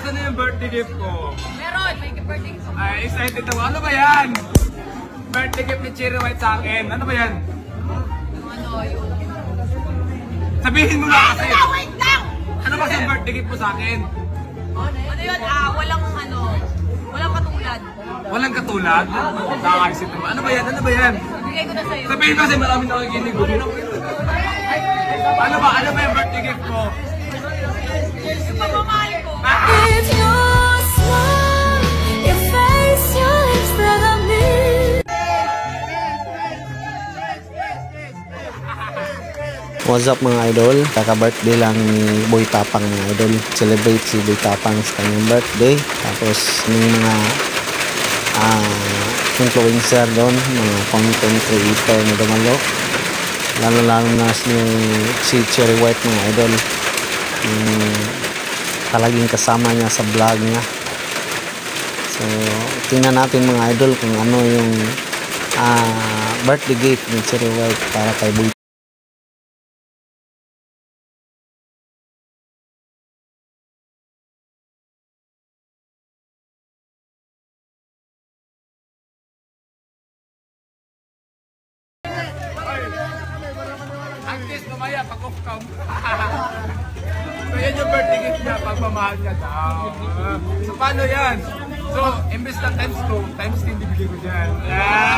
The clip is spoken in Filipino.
Asan na yung birthday gift ko? Meron, may birthday ko. Ay, excited ako. Ano ba yan? Birthday gift ni Cherry White sa akin. Ano ba yan? Ano, yung... Sabihin mo na kasi. Wala, wait lang! Ano ba yung birthday gift mo sa akin? Ano yun, ah, walang ano, walang katulad. Walang katulad? Nakakaisip naman. Ano ba yan? Ano ba yan? Bigay ko na sa'yo. Sabihin kasi maraming nakikinig. Ano ba? Ano ba yung birthday gift mo? What's up mga idol? Kaka-birthday lang ni Boy Tapang mga idol. Celebrate si Boy Tapang sa kanyang birthday. Tapos ng mga ah, influencer doon, mga content creator na dumalo. Lalo-lalo na si, si Cherry White mga idol. Yung palaging kasama niya sa vlog niya. So, tingnan natin mga idol kung ano yung ah, birthday gift ni Cherry White para kay Boy Agnes, mamaya, pag-off cam. so, yan yung birthday gift niya, pagmamahal niya daw. So, paano yan? So, imbes na times 2, times 10 bibigay ko dyan. Yeah!